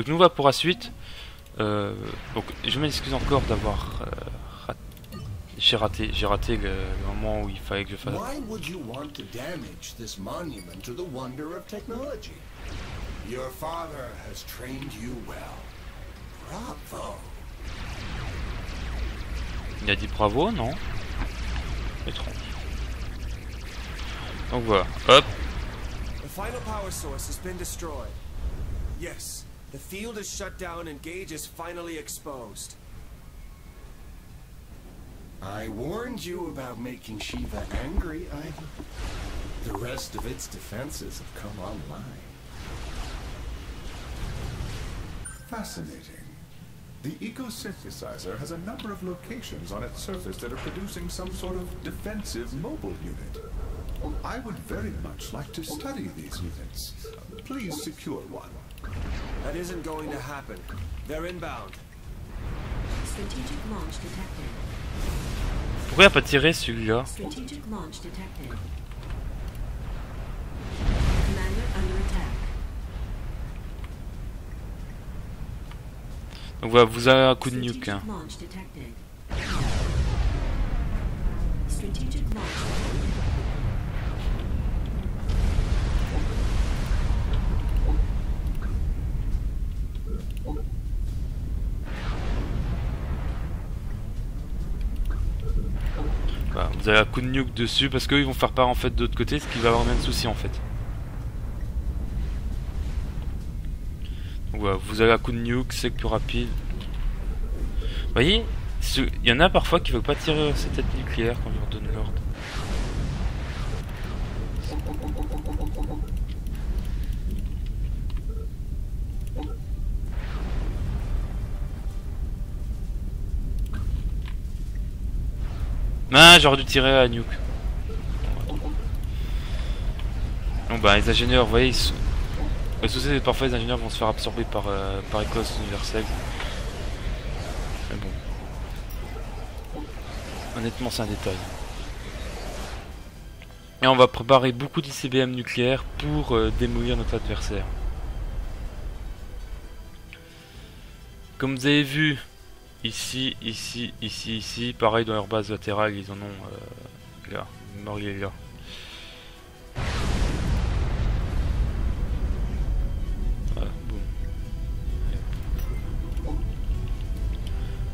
Donc nous voilà pour la suite. Euh, donc je m'excuse encore d'avoir euh, raté. J'ai raté, j'ai raté le, le moment où il fallait que je fasse. Why would you want to damage this monument to the wonder of technology? Your father has trained you well. Bravo. Il a dit bravo, non? Étrange. Donc voilà, hop, The final power source has been destroyed. Yes, the field is shut down and Gage is finally exposed. I warned you about making Shiva angry, Ivy. The rest of its defenses have come online. Fascinating. The eco-synthesizer has a number of locations on its surface that are producing some sort of defensive mobile unit. I would very much like to study these units. Please secure one. That isn't going to happen. They're inbound. Strategic launch detected. pourquoi il a pas tiré celui-là? Strategic launch detected. Commander under attack. Donc voilà, vous avez un coup de nuque. Strategic hein. launch detected. Strategic launch. Voilà, vous avez un coup de nuque dessus parce qu'eux ils vont faire part en fait de l'autre côté, ce qui va avoir le même souci en fait. Donc voilà, vous avez un coup de nuque, c'est plus rapide. Vous voyez, il y en a parfois qui veulent pas tirer ces têtes nucléaires quand je leur donne l'ordre. Ah, j'aurais dû tirer à nuke. Bon bah les ingénieurs, vous voyez, ils se- le souci c'est parfois les ingénieurs vont se faire absorber par, euh, par Écosse universelle. Mais bon. Honnêtement c'est un détail. Et on va préparer beaucoup d'ICBM nucléaires pour euh, démolir notre adversaire. Comme vous avez vu, ici, ici, ici, ici, pareil dans leur base latérale, ils en ont euh, là, mort il est là. Voilà.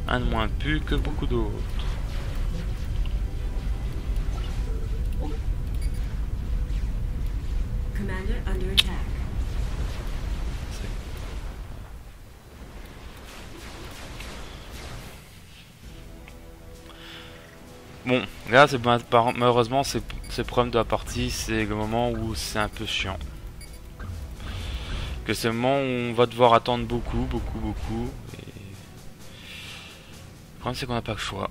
Un de moins de pu que beaucoup d'autres. Commander under attack. Bon, là, c'est malheureusement, c'est le problème de la partie, c'est le moment où c'est un peu chiant. Que c'est le moment où on va devoir attendre beaucoup, beaucoup, beaucoup. Et... Le problème, c'est qu'on n'a pas le choix.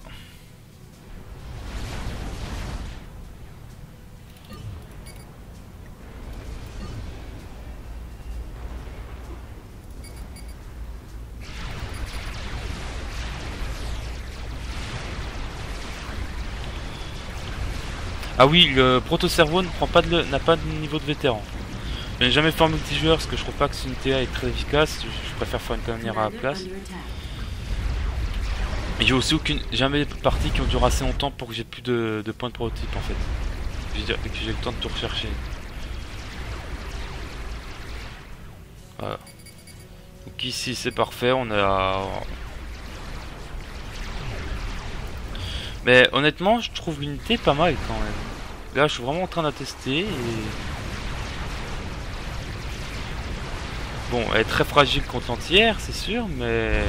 Ah oui, le proto-cerveau prend pas de n'a pas de niveau de vétéran. Je n'ai jamais fait en multijoueur parce que je trouve pas que cette unité est très efficace. Je, préfère faire une canonnière à la place. j'ai aussi aucune, jamais de parties qui ont duré assez longtemps pour que j'ai plus de, points de prototype en fait. Dire que j'ai le temps de tout rechercher. Voilà. Donc ici c'est parfait, on a... Mais honnêtement je trouve l'unité pas mal quand même. Là je suis vraiment en train d'attester et... Bon, elle est très fragile contre l'entière, c'est sûr, mais...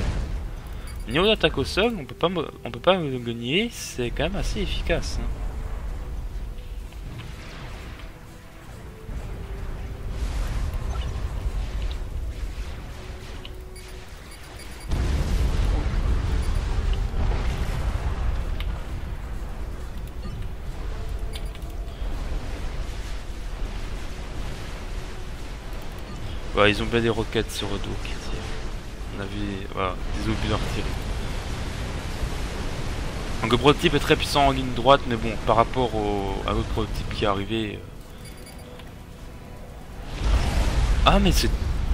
Au niveau d'attaque au sol, on peut pas, on peut pas le nier, c'est quand même assez efficace. hein. Ils ont bien des roquettes sur dos qui. On a vu voilà, des obus artillerie. Donc le prototype est très puissant en ligne droite, mais bon, par rapport à l'autre prototype qui est arrivé... euh, Ah mais c'est...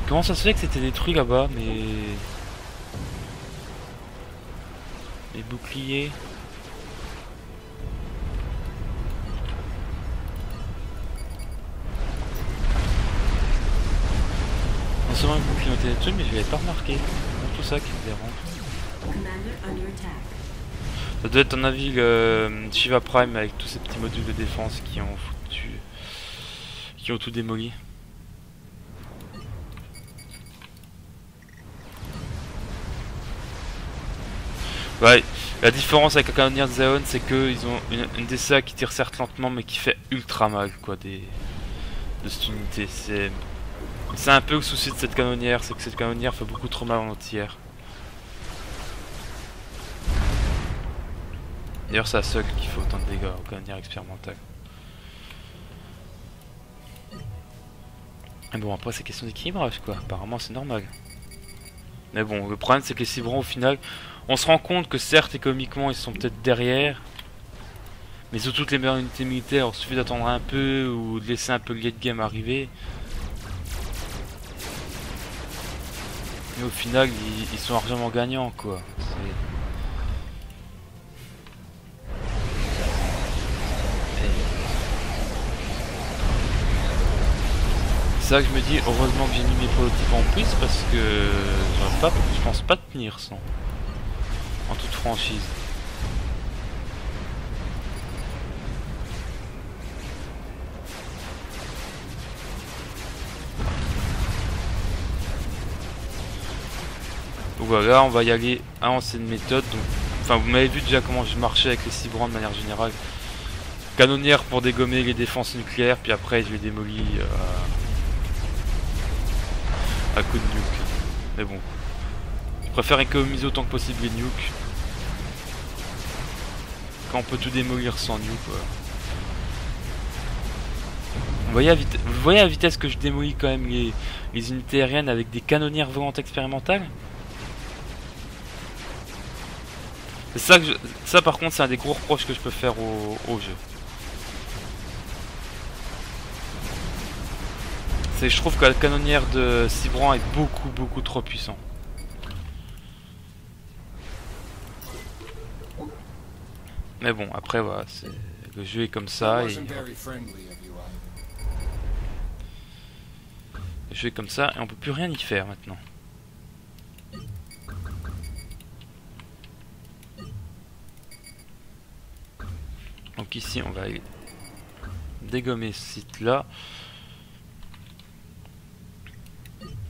Comment ça se fait que c'était détruit là-bas, mais... Les boucliers... Mais je l'avais pas remarqué. C'est tout ça qui me dérange. Ça doit être, à mon avis, le Shiva Prime avec tous ces petits modules de défense qui ont foutu... qui ont tout démoli. Ouais, la différence avec la canonnière de Zaon, c'est qu'ils ont une, une DCA qui tire certes lentement, mais qui fait ultra mal, quoi, des, de cette unité. C'est c'est un peu le souci de cette canonnière, c'est que cette canonnière fait beaucoup trop mal en entière. D'ailleurs, c'est la seule qui fait autant de dégâts aux canonnières expérimentales. Mais bon, après, c'est question d'équilibrage, quoi. Apparemment, c'est normal. Mais bon, le problème, c'est que les cibrons, au final, on se rend compte que certes, économiquement, ils sont peut-être derrière. Mais sur toutes les meilleures unités militaires, il suffit d'attendre un peu ou de laisser un peu le late game arriver. Mais au final, ils, sont largement gagnants, quoi. C'est- ça que je me dis, heureusement que j'ai mis mes prototypes en plus parce que je pense pas tenir sans. En toute franchise. Donc voilà, on va y aller à l'ancienne méthode. Donc, enfin, vous m'avez vu déjà comment je marchais avec les cibrands de manière générale. Canonnière pour dégommer les défenses nucléaires, puis après je les démolis euh, à coup de nuke. Mais bon, je préfère économiser autant que possible les nukes. Quand on peut tout démolir sans nuke. Vous voyez, à vitesse que je démolis quand même les, les unités aériennes avec des canonnières volantes expérimentales? C'est ça que je- ça par contre c'est un des gros reproches que je peux faire au, au jeu. C'est je trouve que la canonnière de Cibran est beaucoup beaucoup trop puissant. Mais bon après voilà, le jeu est comme ça et le jeu est comme ça et on peut plus rien y faire maintenant. Donc ici on va aller dégommer ce site là.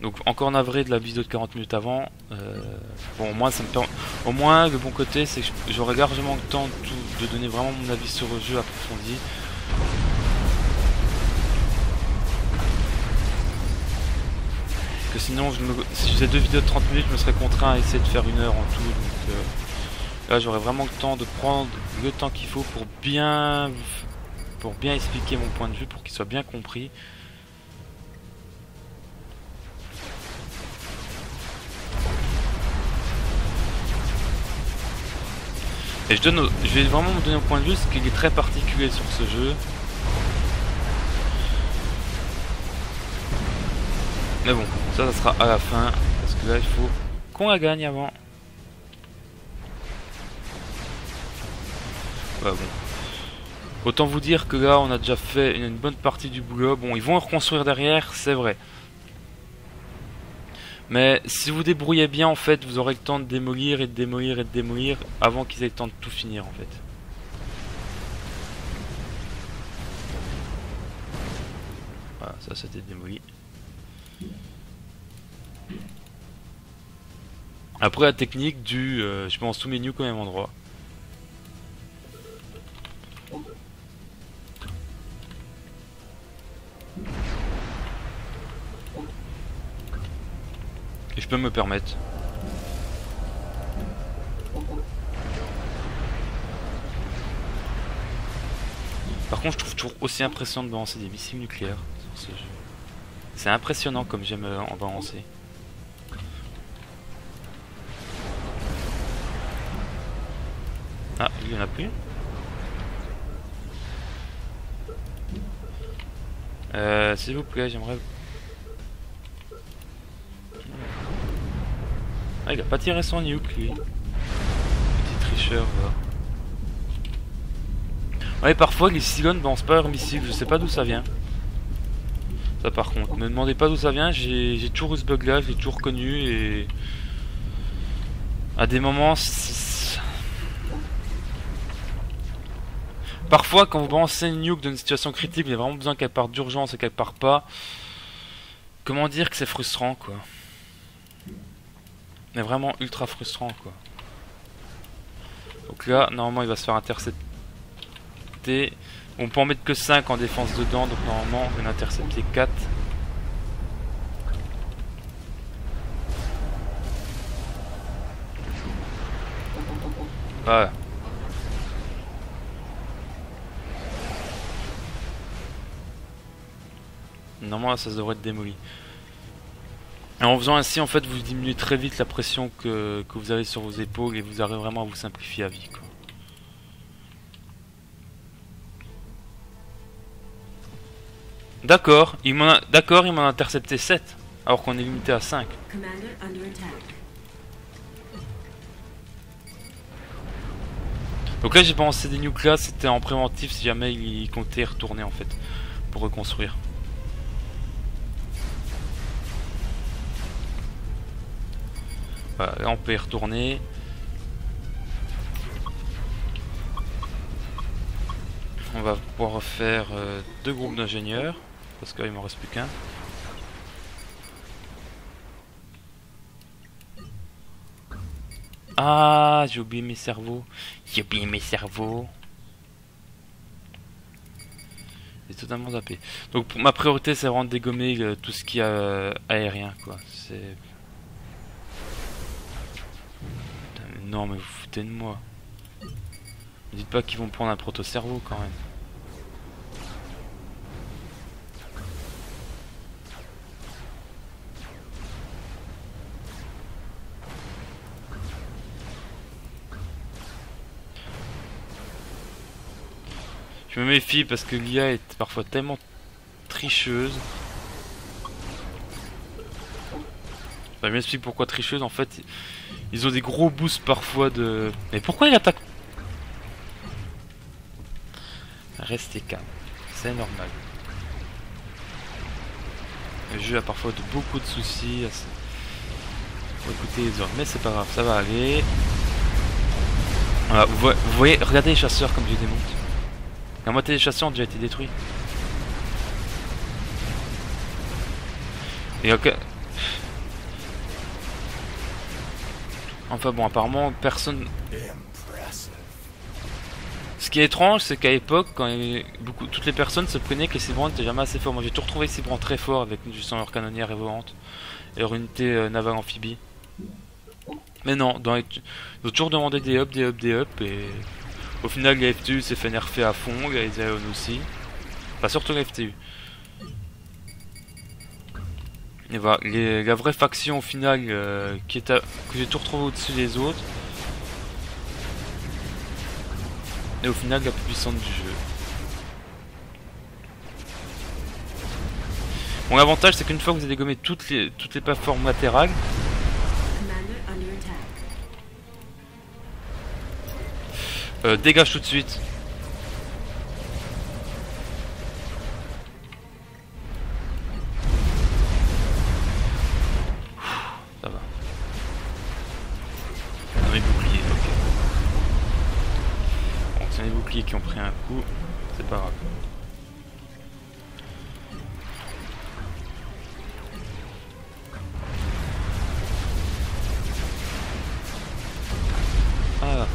Donc encore navré de la vidéo de 40 minutes avant. Euh, bon au moins ça me permet... Au moins le bon côté c'est que j'aurai largement le temps de, donner vraiment mon avis sur le jeu approfondi. Que sinon si je faisais deux vidéos de 30 minutes je me serais contraint à essayer de faire une heure en tout. Donc euh, là j'aurai vraiment le temps de prendre le temps qu'il faut pour bien pour bien expliquer mon point de vue, pour qu'il soit bien compris. Et je, donne, je vais vraiment me donner mon point de vue, parce qu'il est très particulier sur ce jeu. Mais bon, ça, ça sera à la fin, parce que là, il faut qu'on la gagne avant. Bon. Autant vous dire que là, on a déjà fait une, bonne partie du boulot. Bon, ils vont reconstruire derrière, c'est vrai. Mais si vous débrouillez bien, en fait, vous aurez le temps de démolir et de démolir et de démolir avant qu'ils aient le temps de tout finir, en fait. Voilà, ça c'était démoli. Après la technique du euh, je pense tout menu au même endroit. Peux me permettre. Par contre, je trouve toujours aussi impressionnant de balancer des missiles nucléaires. C'est impressionnant comme j'aime euh, en balancer. Ah, il y en a plus Euh, s'il vous plaît, j'aimerais... Ah, il a pas tiré son nuke, lui. Petit tricheur, va. Ouais, parfois, les cylons balancent pas missile. Je sais pas d'où ça vient. Ça, par contre. Ne me demandez pas d'où ça vient. J'ai toujours eu ce bug-là. J'ai toujours connu. Et... À des moments... Parfois, quand vous balancez une nuke dans une situation critique, vous avez vraiment besoin qu'elle parte d'urgence et qu'elle part pas. Comment dire que c'est frustrant, quoi? Mais vraiment ultra frustrant, quoi. Donc là, normalement, il va se faire intercepter. On peut en mettre que 5 en défense dedans, donc normalement, on va intercepter 4. Voilà. Normalement, ça devrait être démoli. Et en faisant ainsi, en fait, vous diminuez très vite la pression que, que vous avez sur vos épaules et vous arrivez vraiment à vous simplifier la vie. Quoi. D'accord, il m'en a, d'accord, il m'en a intercepté 7, alors qu'on est limité à 5. Commander under attack. Donc là, j'ai pensé des là, c'était en préventif si jamais il comptait retourner en fait, pour reconstruire. On peut y retourner. On va pouvoir faire euh, deux groupes d'ingénieurs, parce qu'il m'en reste plus qu'un. Ah, j'ai oublié mes cerveaux. J'ai oublié mes cerveaux. J'ai totalement zappé. Donc ma priorité c'est vraiment de dégommer euh, tout ce qui est euh, aérien quoi. Non mais vous foutez de moi. Me dites pas qu'ils vont prendre un proto-cerveau quand même. Je me méfie parce que l'IA est parfois tellement tricheuse. Je m'explique pourquoi tricheuse. En fait, ils ont des gros boosts parfois de. Mais pourquoi il attaque Restez calme, c'est normal. Le jeu a parfois de beaucoup de soucis. Pour écouter les ordres, mais c'est pas grave, ça va aller. Voilà, vous, vous voyez, regardez les chasseurs comme je démonte. La moitié des chasseurs ont déjà été détruits. Et ok. Enfin bon, apparemment, personne. Ce qui est étrange, c'est qu'à l'époque, quand beaucoup, toutes les personnes se prenaient que Cybran n'était jamais assez fort. Moi, j'ai toujours trouvé Cybran très fort avec justement leur canonnière et volante et leur unité euh, navale amphibie. Mais non, ils ont toujours demandé des ups, des ups, des ups et au final, les FTU s'est fait nerfer à fond, les Aeon aussi. Enfin, surtout les FTU. Et voilà, les- la vraie faction au final euh, qui est que j'ai tout retrouvé au-dessus des autres. Et au final, la plus puissante du jeu. Bon, l'avantage, c'est qu'une fois que vous avez dégommé toutes les, toutes les plateformes latérales, euh, dégage tout de suite. Mes boucliers qui ont pris un coup, c'est pas grave. Ah.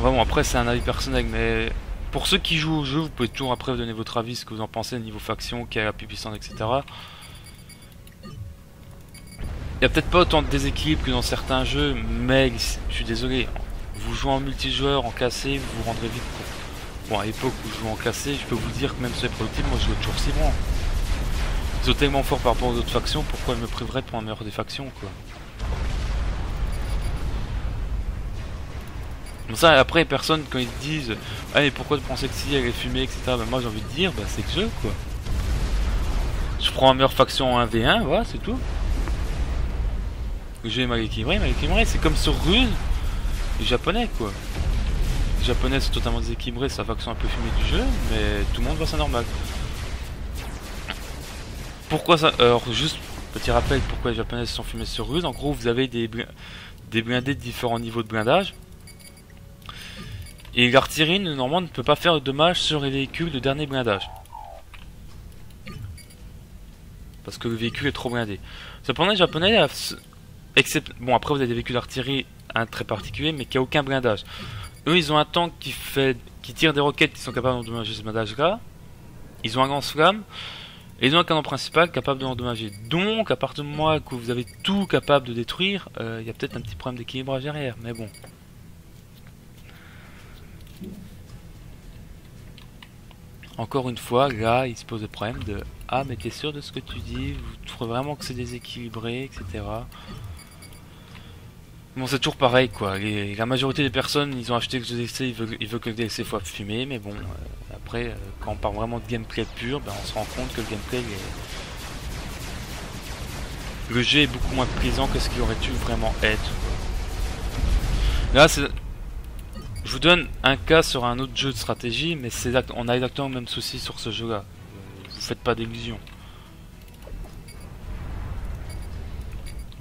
Bon, après c'est un avis personnel, mais pour ceux qui jouent au jeu, vous pouvez toujours après donner votre avis, ce que vous en pensez niveau faction, qui est la plus puissante, etc. Il y a peut-être pas autant de déséquilibre que dans certains jeux, mais je suis désolé, vous jouez en multijoueur, en cassé, vous vous rendrez vite compte. Bon, à l'époque où je jouais en cassé, je peux vous dire que même sur les prototypes, moi je jouais toujours si bon. Ils sont tellement forts par rapport aux autres factions, pourquoi ils me priveraient de prendre le meilleur des factions, quoi? Ça, après, personne, quand ils disent Ah, mais pourquoi tu pensais que si elle est fumée, etc. Ben, moi, j'ai envie de dire Bah, c'est que je, quoi. Je prends la meilleure faction en 1v1, voilà, c'est tout. Est mal équilibré, mal équilibré. C'est comme sur Ruse, les japonais, quoi. Les japonais sont totalement déséquilibrés, c'est la faction un peu fumée du jeu, mais tout le monde voit ça normal. Pourquoi ça Alors, juste petit rappel pourquoi les japonais sont fumés sur Ruse? En gros, vous avez des blindés de différents niveaux de blindage. Et l'artillerie, normalement, ne peut pas faire de dommages sur les véhicules de dernier blindage. Parce que le véhicule est trop blindé. Cependant, les japonais, except... bon, après, vous avez des véhicules d'artillerie un très particulier, mais qui a aucun blindage. Eux, ils ont un tank qui fait, qui tire des roquettes qui sont capables d'endommager ce blindage-là. Ils ont un lance-flamme. Et ils ont un canon principal capable de l'endommager. Donc, à partir de moi que vous avez tout capable de détruire, euh, il y a peut-être un petit problème d'équilibrage derrière, mais bon. Encore une fois, là, il se pose le problème de Ah, mais t'es sûr de ce que tu dis? Vous trouvez vraiment que c'est déséquilibré, etc. Bon, c'est toujours pareil, quoi. La majorité des personnes, ils ont acheté le DLC, ils veulent, ils veulent que le DLC soit fumé, mais bon, euh, après, euh, quand on parle vraiment de gameplay pur, ben, on se rend compte que le gameplay est... Le jeu est beaucoup moins plaisant que ce qu'il aurait dû vraiment être. Là, c'est... Je vous donne un cas sur un autre jeu de stratégie, mais on a exactement le même souci sur ce jeu-là. Vous faites pas d'illusions.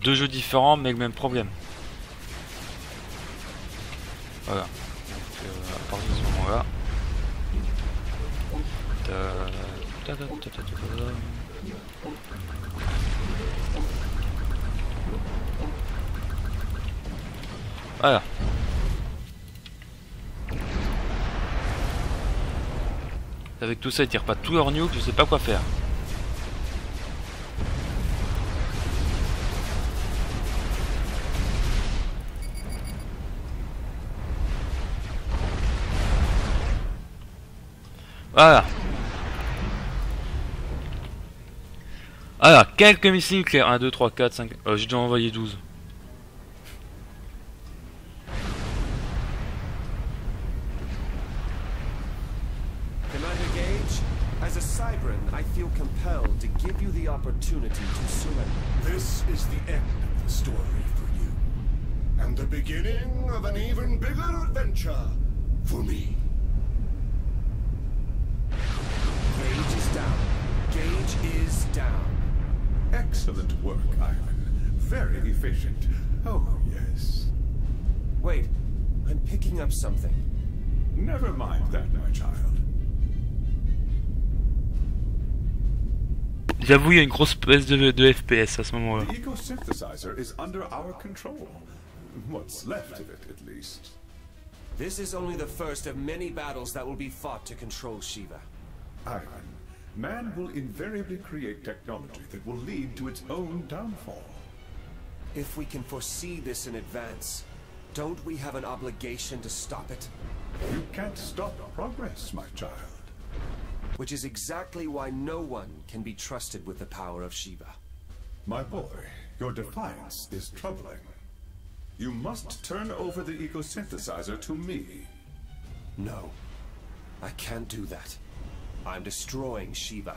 Deux jeux différents, mais le même problème. Voilà. Donc, euh, à partir de ce moment-là. Voilà. Avec tout ça, ils tirent pas tout leur nuke, je sais pas quoi faire. Voilà. Alors, quelques missiles clairs. 1, 2, 3, 4, 5. Euh, J'ai déjà envoyé 12. Cybran, I feel compelled to give you the opportunity to surrender. This is the end of the story for you. And the beginning of an even bigger adventure for me. Gage is down. Gage is down. Excellent work, Ivan. Very efficient. Oh, yes. Wait, I'm picking up something. Never mind that, my child. J'avoue, il y a une grosse baisse de, de FPS à ce moment-là. The eco synthesizer is under our control. What's left of it, at least. This is only the first of many battles that will be fought to control Shiva. Ivan, man will invariably create technology that will lead to its own downfall. If we can foresee this in advance, don't we have an obligation to stop it? You can't stop progress, my child. Which is exactly why no one can be trusted with the power of Shiva. My boy, your defiance is troubling. You must turn over the eco synthesizer to me. No, I can't do that. I'm destroying Shiva.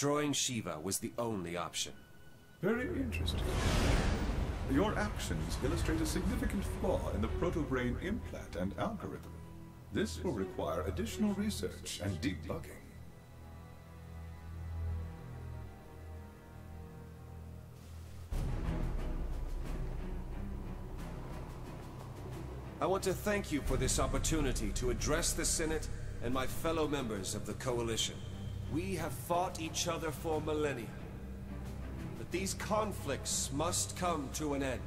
Destroying Shiva was the only option. Very interesting. Your actions illustrate a significant flaw in the proto-brain implant and algorithm. This will require additional research and debugging. I want to thank you for this opportunity to address the Senate and my fellow members of the Coalition. We have fought each other for millennia. But these conflicts must come to an end.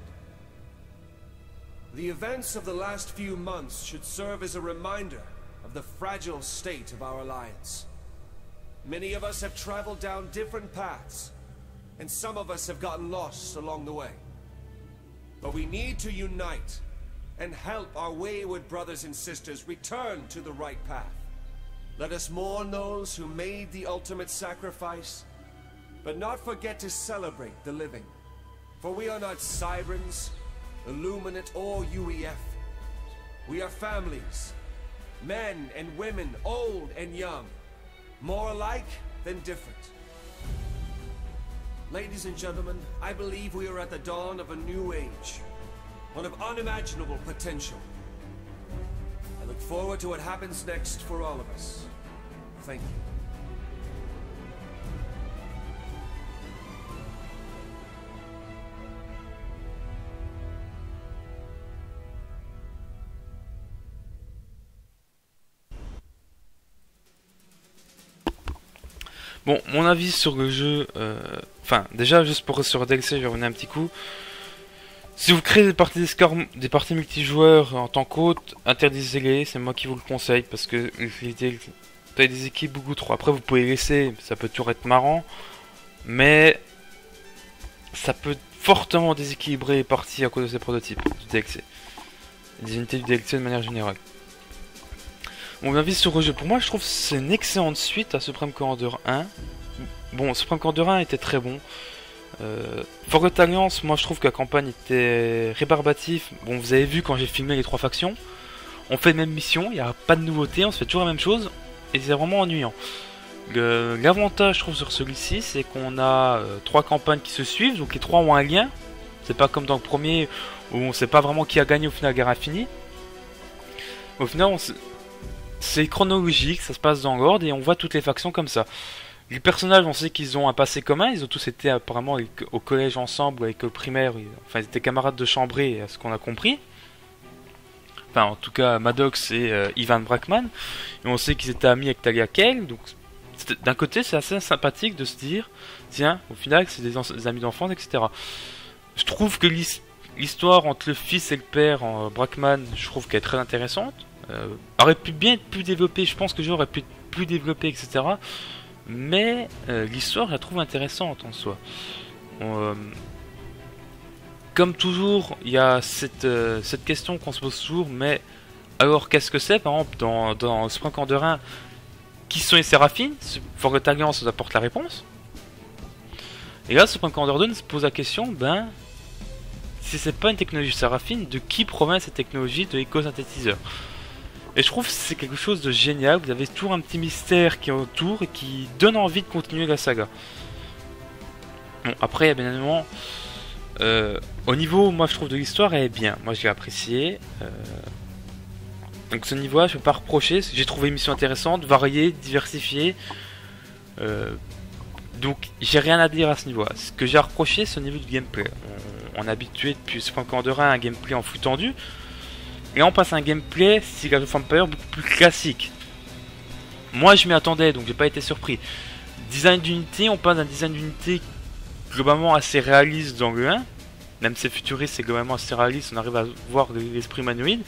The events of the last few months should serve as a reminder of the fragile state of our alliance. Many of us have traveled down different paths, and some of us have gotten lost along the way. But we need to unite and help our wayward brothers and sisters return to the right path. Let us mourn those who made the ultimate sacrifice, but not forget to celebrate the living. For we are not Cybers, Illuminate, or UEF. We are families, men and women, old and young, more alike than different. Ladies and gentlemen, I believe we are at the dawn of a new age, one of unimaginable potential. I look forward to what happens next for all of us. Thank you. Bon, mon avis sur le jeu, euh, enfin, déjà, juste pour sur DLC, je vais revenir un petit coup. Si vous créez des parties, des parties multijoueurs en tant qu'hôte, interdisez-les, c'est moi qui vous le conseille, parce que t'as des équipes beaucoup trop. Après, vous pouvez laisser, ça peut toujours être marrant, mais ça peut fortement déséquilibrer les parties à cause de ces prototypes du DLC. Des unités du DLC de manière générale. Mon avis sur jeu, pour moi, je trouve que c'est une excellente suite à Supreme Commander 1. Bon, Supreme Commander 1 était très bon. Euh, Forgotten Alliance, moi je trouve que la campagne était rébarbative. Bon, vous avez vu quand j'ai filmé les trois factions. On fait les mêmes missions, il n'y a pas de nouveauté, on se fait toujours la même chose. Et c'est vraiment ennuyant. L'avantage, je trouve, sur celui-ci, c'est qu'on a euh, trois campagnes qui se suivent, donc les trois ont un lien. C'est pas comme dans le premier où on sait pas vraiment qui a gagné au final la guerre infinie. Au final, c'est chronologique, ça se passe dans l'ordre et on voit toutes les factions comme ça. Les personnages, on sait qu'ils ont un passé commun, ils ont tous été apparemment au collège ensemble, avec le primaire, enfin ils étaient camarades de chambrée, à ce qu'on a compris. Enfin, en tout cas, Maddox et euh, Ivan Brackman. Et on sait qu'ils étaient amis avec Talia Kell, donc d'un côté, c'est assez sympathique de se dire, tiens, au final, c'est des, amis d'enfance, etc. Je trouve que l'histoire entre le fils et le père en Brackman, je trouve qu'elle est très intéressante. Euh, aurait pu bien être plus développé, je pense que j'aurais pu être plus développé, etc. Mais euh, l'histoire, je la trouve intéressante en soi. Euh, comme toujours, il y a cette, cette question qu'on se pose toujours, mais alors qu'est-ce que c'est Par exemple, dans, dans Sprint Canderin, qui sont les séraphines? Forgotten Alliance nous apporte la réponse. Et là, Sprint Canderin 2 se pose la question, ben, si c'est pas une technologie séraphine, de qui provient cette technologie de l'éco-synthétiseur? Et je trouve que c'est quelque chose de génial. Vous avez toujours un petit mystère qui est autour et qui donne envie de continuer la saga. Bon, après, bien évidemment, euh, au niveau, moi je trouve de l'histoire, elle est bien. Moi j'ai apprécié. Euh, donc ce niveau-là, je peux pas reprocher. J'ai trouvé une mission intéressante, variée, diversifiée. Euh, donc j'ai rien à dire à ce niveau-là. Ce que j'ai reproché, c'est au niveau du gameplay. On, est habitué depuis ce point de à un gameplay en flux tendu. Et on passe à un gameplay, si of Empire, beaucoup plus classique. Moi je m'y attendais, donc j'ai pas été surpris. Design d'unité, on passe d'un design d'unité globalement assez réaliste dans le 1. Même si c'est futuriste, c'est globalement assez réaliste, on arrive à voir l'esprit humanoïde.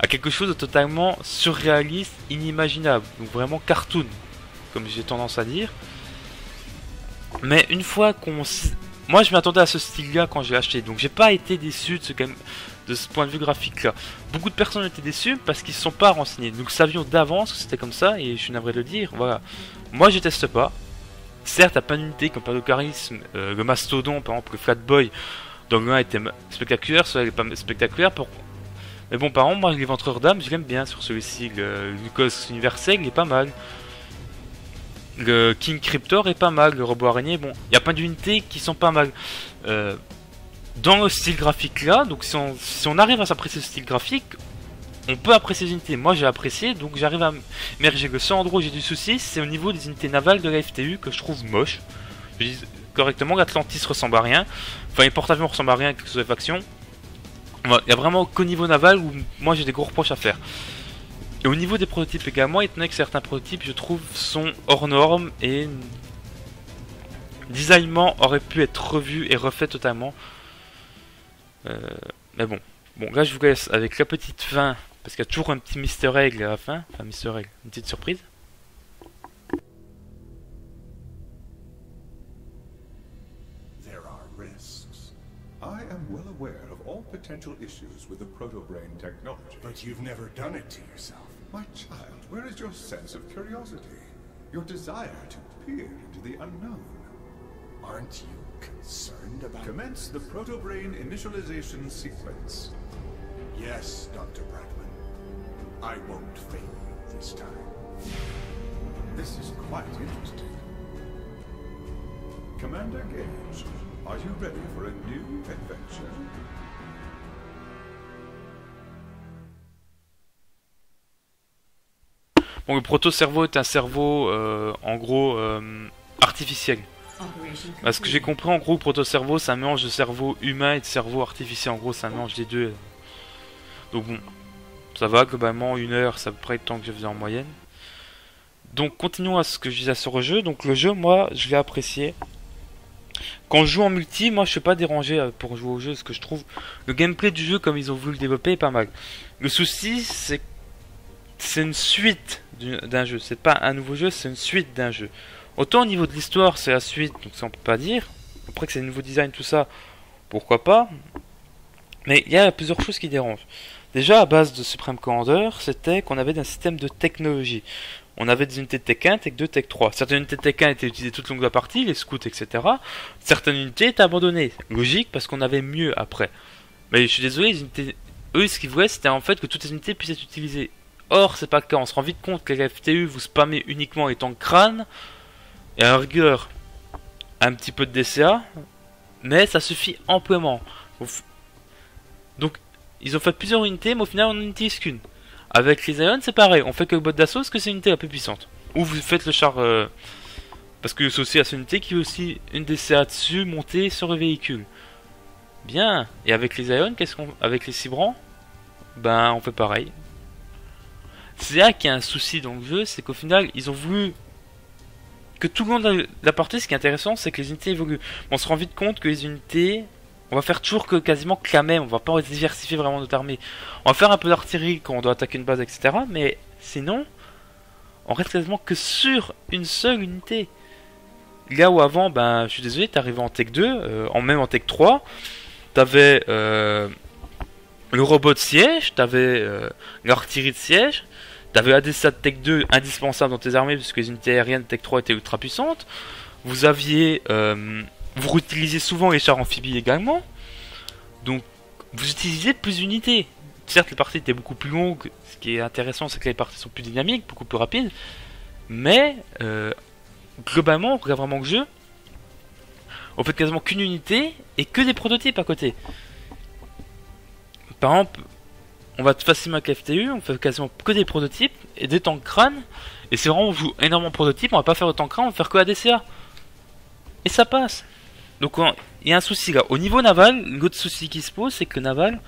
À quelque chose de totalement surréaliste, inimaginable. Donc vraiment cartoon, comme j'ai tendance à dire. Mais une fois qu'on... Moi je m'attendais à ce style-là quand j'ai acheté, donc j'ai pas été déçu de ce, game de ce point de vue graphique là. Beaucoup de personnes étaient déçues parce qu'ils ne sont pas renseignés. Nous savions d'avance que c'était comme ça et je suis navré de le dire. Voilà. Moi je teste pas. Certes, à pas d'unité comme de charisme, euh, le mastodon, par exemple, le flatboy, dans le 1 était spectaculaire, soit il est pas spectaculaire. Mais bon, par exemple, moi les ventreurs d'âme, je l'aime bien sur celui-ci. Le Lucas universel, il est pas mal. Le King Cryptor est pas mal, le robot araignée, bon, il y a plein d'unités qui sont pas mal. Euh, dans le style graphique là, donc si on, arrive à s'apprécier ce style graphique, on peut apprécier les unités. Moi j'ai apprécié, donc j'arrive à merger le seul endroit où j'ai du souci, c'est au niveau des unités navales de la FTU que je trouve moche. Je dis correctement, l'Atlantis ressemble à rien. Enfin, les portages ressemblent à rien avec les factions. Il y a vraiment qu'au niveau naval où moi j'ai des gros reproches à faire. Et au niveau des prototypes également, étant donné que certains prototypes, je trouve, sont hors normes et designement aurait pu être revu et refait totalement. Euh, mais bon. Bon, là je vous laisse avec la petite fin, parce qu'il y a toujours un petit Mister Egg à la fin. Enfin, Mister Egg, une petite surprise. There are risks. I am well aware of all potential issues with the proto-brain technology. But you've never done it to yourself. My child, where is your sense of curiosity? Your desire to peer into the unknown? Aren't you concerned about... Commence the proto-brain initialization sequence. Yes, Dr. Brackman. I won't fail you this time. This is quite interesting. Commander Gage, are you ready for a new adventure? Bon, le proto-cerveau est un cerveau, euh, en gros, euh, artificiel. Operation Bah, ce que j'ai compris, en gros, proto-cerveau, un mélange de cerveau humain et de cerveau artificiel. En gros, un mélange des deux. Donc bon, ça va, globalement, une heure, c'est à peu près le temps que je faisais en moyenne. Donc, continuons à ce que je disais sur le jeu. Donc, le jeu, moi, je l'ai apprécié. Quand je joue en multi, moi, je suis pas dérangé euh, pour jouer au jeu, parce que je trouve le gameplay du jeu, comme ils ont voulu le développer, est pas mal. Le souci, c'est c'est une suite du- d'un jeu. C'est pas un nouveau jeu, c'est une suite d'un jeu. Autant au niveau de l'histoire, c'est la suite, donc ça on peut pas dire. Après que c'est nouveau design, tout ça, pourquoi pas. Mais il y a plusieurs choses qui dérangent. Déjà, à base de Supreme Commander, c'était qu'on avait un système de technologie. On avait des unités de Tech 1, Tech 2, Tech 3. Certaines unités de Tech 1 étaient utilisées toute la partie, les scouts, etc. Certaines unités étaient abandonnées. Logique, parce qu'on avait mieux après. Mais je suis désolé, eux, ce qu'ils voulaient, c'était en fait que toutes les unités puissent être utilisées. Or, c'est pas le cas. On se rend vite compte que les FTU, vous spammez uniquement les tanks crâne, et la rigueur, un petit peu de DCA, mais ça suffit amplement. Donc, ils ont fait plusieurs unités, mais au final, on n'en utilise qu'une. Avec les Ions, c'est pareil, on fait que le bot d'assaut parce que c'est une unité la plus puissante. Ou vous faites le char. euh, Parce que c'est aussi à unité qui est aussi une DCA dessus montée sur le véhicule. Bien. Et avec les Ions, qu'est-ce qu'on. Avec les Cibran Ben, on fait pareil. C'est là qu'il y a un souci dans le jeu, c'est qu'au final, ils ont voulu que tout le monde a la partie. Ce qui est intéressant, c'est que les unités évoluent. On se rend vite compte que les unités, on va faire toujours que quasiment que la même. On va pas diversifier vraiment notre armée. On va faire un peu d'artillerie quand on doit attaquer une base, etc. Mais sinon, on reste quasiment que sur une seule unité. Là où avant, ben, je suis désolé, t'arrivais en Tech 2, euh, en même en Tech 3, t'avais euh, le robot de siège, t'avais euh, l'artillerie de siège, t'avais ADSA de Tech 2 indispensable dans tes armées puisque les unités aériennes Tech 3 étaient ultra puissantes. Vous aviez, euh, vous utilisiez souvent les chars amphibies également, donc vous utilisiez plus d'unités. Certes, les parties étaient beaucoup plus longues. Ce qui est intéressant, c'est que les parties sont plus dynamiques, beaucoup plus rapides. Mais euh, globalement, regarde vraiment le jeu. On fait quasiment qu'une unité et que des prototypes à côté. Par exemple, on va facilement avec FTU, on fait quasiment que des prototypes et des tanks crânes. Et c'est vraiment, on joue énormément prototypes, on va pas faire de tank crâne, on va faire que ADCA. Et ça passe. Donc on- il y a un souci là. Au niveau naval, l'autre souci qui se pose, c'est que naval,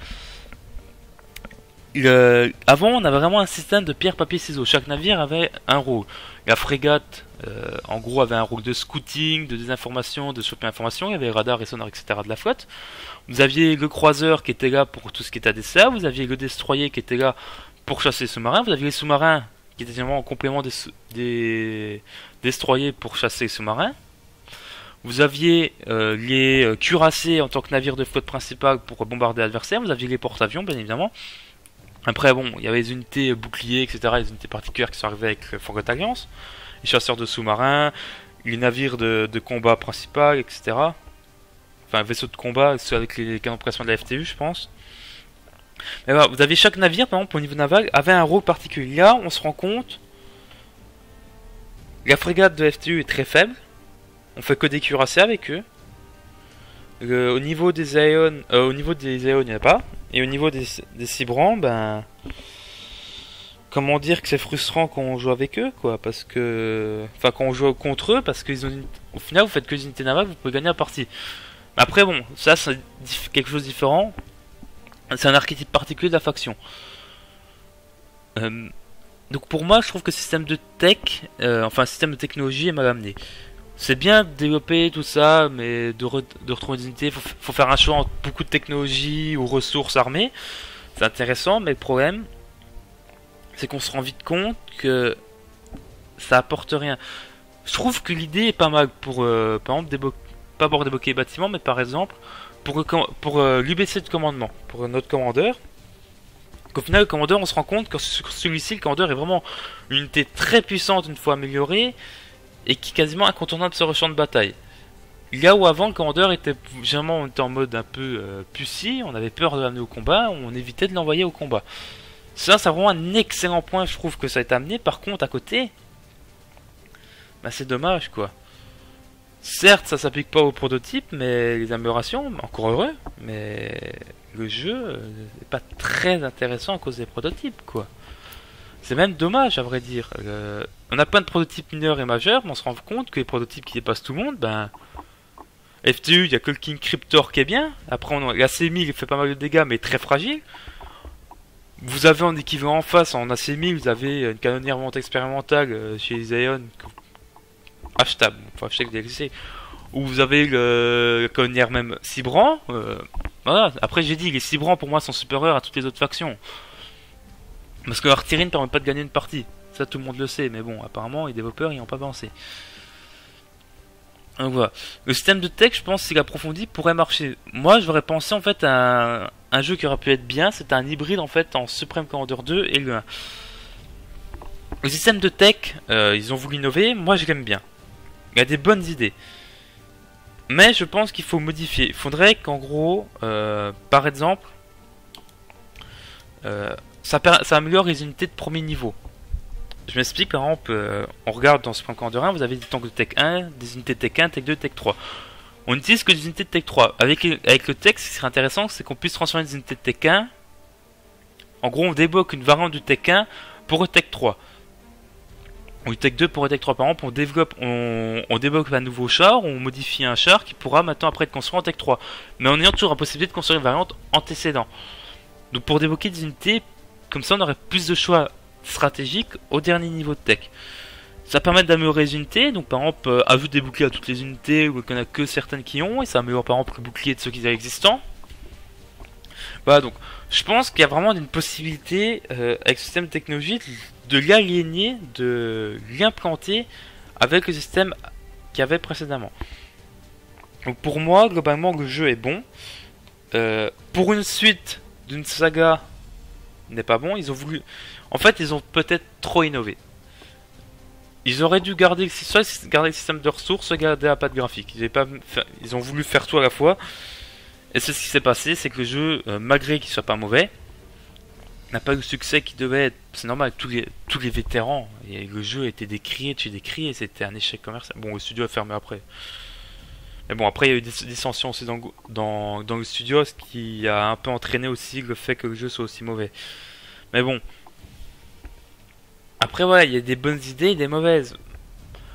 le- avant, on avait vraiment un système de pierre, papier, ciseaux. Chaque navire avait un rôle. La frégate, euh, en gros, avait un rôle de scouting, de désinformation, de choper l'information. Il y avait les radars et sonars, etc. de la flotte. Vous aviez le croiseur qui était là pour tout ce qui était ADCA. Vous aviez le destroyer qui était là pour chasser les sous-marins. Vous aviez les sous-marins qui étaient en complément des, destroyers pour chasser les sous-marins. Vous aviez euh, les euh, cuirassés en tant que navire de flotte principale pour bombarder l'adversaire. Vous aviez les porte-avions, bien évidemment. Après, bon, il y avait les unités boucliers, etc., les unités particulières qui sont arrivées avec euh, Forgot Alliance, les chasseurs de sous-marins, les navires de, combat principal, etc. Enfin, vaisseaux de combat, ceux avec les canons de pression de la FTU, je pense. Mais voilà, vous aviez chaque navire, par exemple, au niveau naval, avait un rôle particulier. Là, on se rend compte, la frégate de FTU est très faible. On fait que des cuirassés avec eux. Au niveau des Aeon, euh, au niveau des Aeon, il n'y en a pas. Et au niveau des, des Cibran, ben. Comment dire que c'est frustrant quand on joue avec eux, quoi. Parce que. Enfin, quand on joue contre eux, parce qu'ils ont. Au final, vous faites que des unités navales, vous pouvez gagner la partie. Après, bon, ça, c'est quelque chose de différent. C'est un archétype particulier de la faction. Euh, Donc pour moi, je trouve que ce système de tech, euh, enfin système de technologie est mal amené. C'est bien de développer tout ça, mais de, re- de retrouver des unités, faut, faut faire un choix entre beaucoup de technologies ou ressources armées. C'est intéressant, mais le problème, c'est qu'on se rend vite compte que ça apporte rien. Je trouve que l'idée est pas mal pour, euh, par exemple, pas pour débloquer les bâtiments, mais par exemple pour, pour euh, l'UBC de commandement, pour notre commandeur. Qu'au final, le commandeur, on se rend compte que celui-ci, le commandeur est vraiment une unité très puissante une fois améliorée et qui est quasiment incontournable sur le champ de bataille. Là où avant, le commandeur était généralement on était en mode un peu euh, on avait peur de l'amener au combat, on évitait de l'envoyer au combat. Ça, c'est vraiment un excellent point, je trouve, que ça a été amené. Par contre, à côté, bah, c'est dommage, quoi. Certes, ça s'applique pas au prototype, mais les améliorations, encore heureux, mais le jeu euh, n'est pas très intéressant à cause des prototypes, quoi. C'est même dommage, à vrai dire. Euh, on a plein de prototypes mineurs et majeurs, mais on se rend compte que les prototypes qui dépassent tout le monde, ben. FTU, il y a que le King Cryptor qui est bien. Après, on a, la C1000 il fait pas mal de dégâts, mais très fragile. Vous avez en équivalent en face, en AC1000, vous avez une canonnière vente expérimentale euh, chez les Aeon, achetable, faut acheter le DLC. Où vous avez le, le canonnière même Cibran. euh, voilà. Après, j'ai dit, les Cibrans pour moi sont supérieurs à toutes les autres factions. Parce que l'artillerie ne permet pas de gagner une partie. Ça, tout le monde le sait, mais bon, apparemment, les développeurs n'y ont pas pensé. Donc voilà. Le système de tech, je pense, s'il approfondi, pourrait marcher. Moi, j'aurais pensé en fait à un, un jeu qui aurait pu être bien. C'était un hybride en fait en Supreme Commander 2 et le 1. Le système de tech, euh, ils ont voulu innover. Moi, je l'aime bien. Il y a des bonnes idées. Mais je pense qu'il faut modifier. Il faudrait qu'en gros, euh, par exemple, euh, ça, ça améliore les unités de premier niveau. Je m'explique, par exemple, on regarde dans Supreme Commander 1, vous avez des tanks de Tech 1, des unités de Tech 1, Tech 2, Tech 3. On n'utilise que des unités de Tech 3. Avec, le Tech, ce qui serait intéressant, c'est qu'on puisse transformer des unités de Tech 1. En gros, on débloque une variante du Tech 1 pour le Tech 3. Ou Tech 2 pour le Tech 3. Par exemple, on développe, on, on débloque un nouveau char, on modifie un char qui pourra maintenant après être construit en Tech 3. Mais en ayant toujours la possibilité de construire une variante antécédent. Donc pour débloquer des unités, comme ça on aurait plus de choix stratégiques au dernier niveau de tech. Ça permet d'améliorer les unités, donc par exemple euh, ajoute des boucliers à toutes les unités ou en a que certaines qui ont, et ça améliore par exemple le bouclier de ceux qui sont existants. Voilà donc je pense qu'il y a vraiment une possibilité euh, avec ce système de technologie de l'aligner, de l'implanter avec le système qu'il y avait précédemment. Donc pour moi, globalement, le jeu est bon. Euh, pour une suite d'une saga n'est pas bon. Ils ont voulu. En fait, ils ont peut-être trop innové. Ils auraient dû garder garder le système de ressources, soit garder la patte graphique. Ils, pas ils ont voulu faire tout à la fois. Et c'est ce qui s'est passé, c'est que le jeu, euh, malgré qu'il soit pas mauvais, n'a pas eu le succès qu'il devait être. C'est normal, tous les, tous les vétérans, et le jeu était décrié, tu décrié, c'était un échec commercial. Bon, le studio a fermé après. Mais bon, après, il y a eu des dissensions aussi dans le studio, ce qui a un peu entraîné aussi le fait que le jeu soit aussi mauvais. Mais bon. Après, voilà, il y a des bonnes idées et des mauvaises.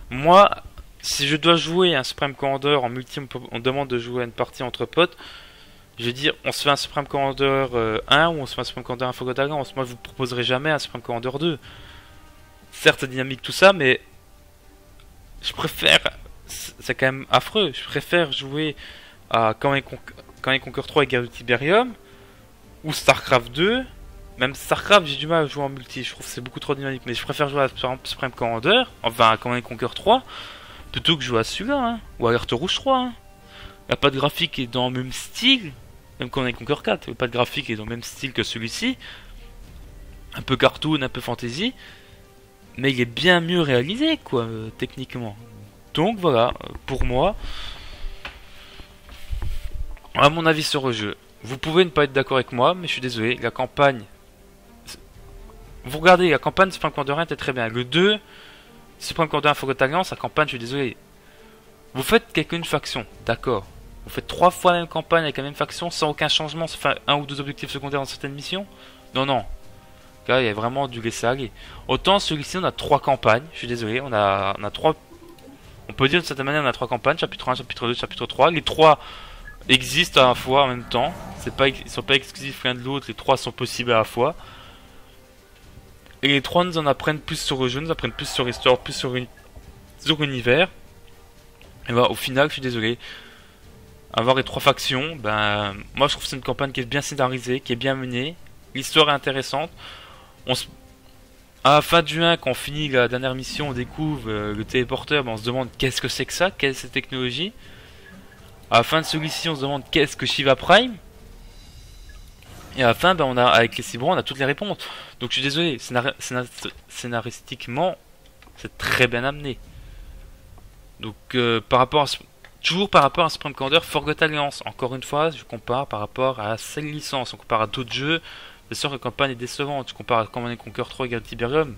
Moi, si je dois jouer un Supreme Commander en multi, on demande de jouer une partie entre potes. Je veux dire, on se fait un Supreme Commander euh, 1 ou on se fait un Supreme Commander Info Alliance. Moi, je vous proposerai jamais un Supreme Commander 2. Certes, dynamique, tout ça, mais je préfère. C'est quand même affreux. Je préfère jouer à Command and Conquer- Command and Conquer 3 et Guerre du Tiberium ou StarCraft 2. Même StarCraft, j'ai du mal à jouer en multi. Je trouve que c'est beaucoup trop dynamique. Mais je préfère jouer à Supreme Commander, enfin à Command and Conquer 3, plutôt que jouer à celui-là, hein, ou à Alerte Rouge 3. Hein. La patte graphique est dans le même style, même Command and Conquer 4. La patte graphique est dans le même style que celui-ci. Un peu cartoon, un peu fantasy. Mais il est bien mieux réalisé, quoi, euh, techniquement. Donc voilà, pour moi, à mon avis sur le jeu. Vous pouvez ne pas être d'accord avec moi, mais je suis désolé, la campagne. Vous regardez, la campagne Supreme Commander 1 était très bien. Le 2, Supreme Commander 1 Forgotten Alliance, la campagne, je suis désolé. Vous faites qu'une faction, d'accord. Vous faites trois fois la même campagne avec la même faction sans aucun changement, sauf un- ou deux objectifs secondaires dans certaines missions? Non, non. Là, il y a vraiment du laisser aller. Autant celui-ci, on a trois campagnes, je suis désolé, on a, trois. On peut dire de certaine manière, on a trois campagnes, chapitre 1, chapitre 2, chapitre 3. Les trois existent à la fois en même temps. Pas, ils sont pas exclusifs l'un de l'autre, les trois sont possibles à la fois. Et les trois nous en apprennent plus sur le jeu, nous apprennent plus sur l'histoire, plus sur, uni- sur l'univers. Et bah, au final, je suis désolé. Avoir les trois factions, ben, moi je trouve que c'est une campagne qui est bien scénarisée, qui est bien menée. L'histoire est intéressante. On. À la fin de juin, quand on finit la dernière mission, on découvre euh, le téléporteur, ben, on se demande qu'est-ce que c'est que ça, quelle est cette technologie. À la fin de celui-ci, on se demande qu'est-ce que Shiva Prime. Et à la fin, ben, on a, avec les Cibran, on a toutes les réponses. Donc je suis désolé, scénar- scénar- scénaristiquement, c'est très bien amené. Donc euh, par rapport à ce- toujours par rapport à Supreme Commander Forgotten Alliance, encore une fois, je compare par rapport à cette licence, on compare à d'autres jeux, bien sûr que la campagne est décevante, je compare à Command Conquer 3 et Tiberium,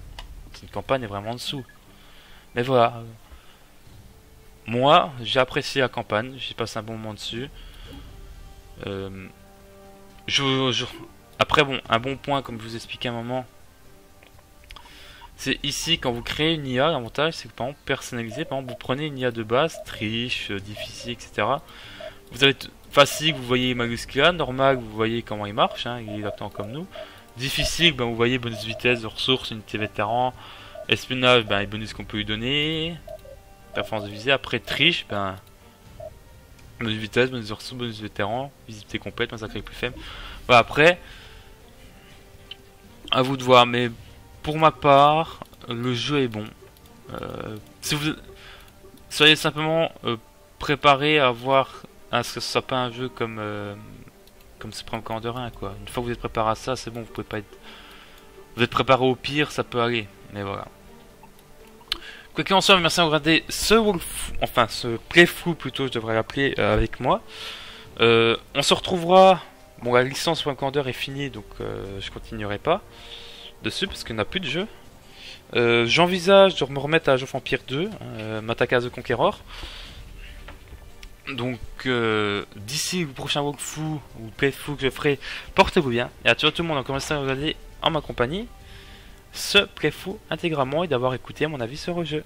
cette campagne est vraiment en dessous. Mais voilà. Moi, j'ai apprécié la campagne, j'ai passé un bon moment dessus. Euh, je, Après, bon, un bon point, comme je vous expliquais un moment, c'est ici, quand vous créez une IA, l'avantage, c'est que par exemple, personnalisé, par exemple, vous prenez une IA de base, triche, euh, difficile, etc. Vous avez facile, vous voyez malus qu'il a, normal, vous voyez comment il marche, hein, il est exactement comme nous. Difficile, ben, vous voyez bonus vitesse, ressources, unité vétéran, espionnage, ben, les bonus qu'on peut lui donner, performance de visée. Après, triche, ben, bonus vitesse, bonus ressources, bonus vétéran, visibilité complète, massacre plus faible. Voilà, après, à vous de voir, mais pour ma part, le jeu est bon. Euh, si vous soyez simplement euh, préparé à voir à ce que ce soit pas un jeu comme euh, comme Supreme Commander 1 quoi. Une fois que vous êtes préparé à ça, c'est bon, vous pouvez pas être vous êtes préparé au pire, ça peut aller, mais voilà. Quoi qu'il en soit, merci d'avoir regardé ce Wolf, enfin ce playthrough plutôt, je devrais l'appeler euh, avec moi. Euh, on se retrouvera. Bon, la licence Commander est finie, donc euh, je continuerai pas dessus parce qu'il n'y a plus de jeu. Euh, J'envisage de me remettre à Age of Empire 2, euh, m'attaquer à The Conqueror. Donc d'ici le prochain walkthrough ou playthrough que je ferai, portez-vous bien. Et à tout le monde en commençant à regarder en ma compagnie ce playthrough intégralement et d'avoir écouté mon avis sur le jeu.